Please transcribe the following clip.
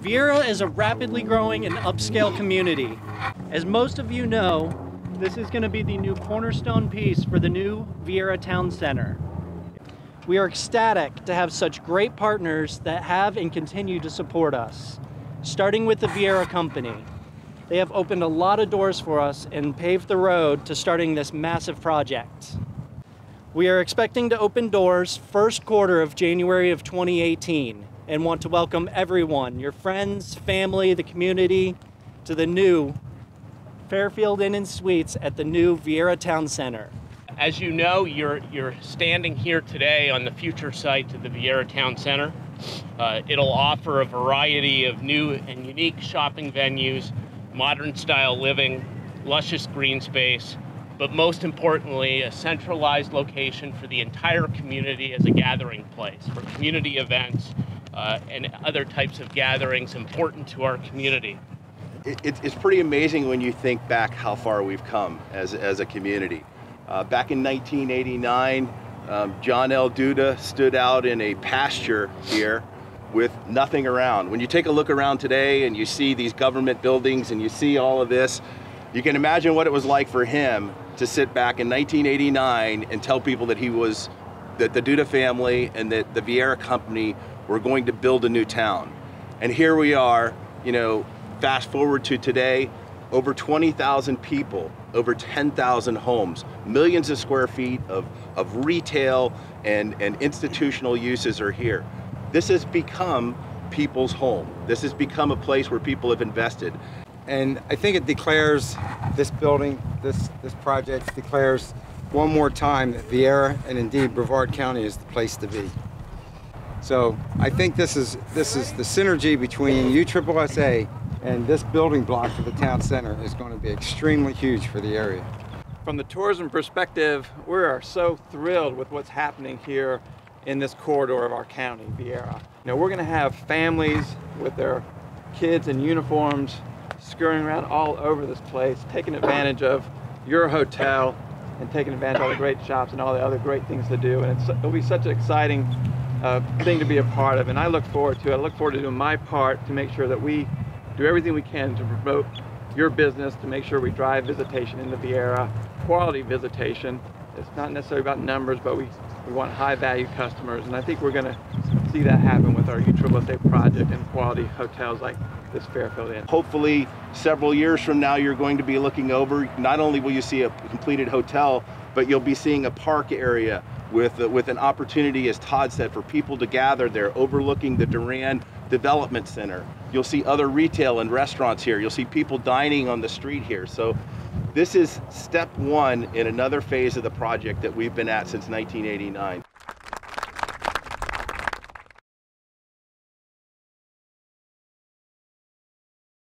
Viera is a rapidly growing and upscale community. As most of you know, this is going to be the new cornerstone piece for the new Viera Town Center. We are ecstatic to have such great partners that have and continue to support us, starting with the Viera Company. They have opened a lot of doors for us and paved the road to starting this massive project. We are expecting to open doors first quarter of January of 2018 and want to welcome everyone, your friends, family, the community, to the new Fairfield Inn and Suites at the new Viera Town Center. As you know, you're, you're standing here today on the future site of the Viera Town Center. Uh, it'll offer a variety of new and unique shopping venues, modern style living, luscious green space, but most importantly, a centralized location for the entire community as a gathering place for community events, uh, and other types of gatherings important to our community. It, it's pretty amazing when you think back how far we've come as, as a community. Uh, back in 1989, um, John L. Duda stood out in a pasture here with nothing around. When you take a look around today and you see these government buildings and you see all of this, you can imagine what it was like for him to sit back in 1989 and tell people that he was, that the Duda family and that the Viera company we're going to build a new town. And here we are, you know, fast forward to today, over 20,000 people, over 10,000 homes, millions of square feet of, of retail and, and institutional uses are here. This has become people's home. This has become a place where people have invested. And I think it declares this building, this, this project declares one more time that Viera and indeed Brevard County is the place to be. So I think this is this is the synergy between USSSA and this building block for the town center is going to be extremely huge for the area. From the tourism perspective, we are so thrilled with what's happening here in this corridor of our county, Viera. Now we're going to have families with their kids in uniforms scurrying around all over this place, taking advantage of your hotel and taking advantage of all the great shops and all the other great things to do. And it'll be such an exciting uh, thing to be a part of. And I look forward to it. I look forward to doing my part to make sure that we do everything we can to promote your business, to make sure we drive visitation into Viera, quality visitation. It's not necessarily about numbers, but we, we want high value customers. And I think we're going to see that happen with our USSSA project and quality hotels like this Fairfield Inn. Hopefully several years from now you're going to be looking over, not only will you see a completed hotel, but you'll be seeing a park area with, uh, with an opportunity, as Todd said, for people to gather there overlooking the Durand Development Center. You'll see other retail and restaurants here. You'll see people dining on the street here. So this is step one in another phase of the project that we've been at since 1989.